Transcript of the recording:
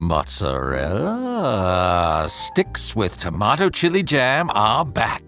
Mozzarella sticks with tomato chili jam are back.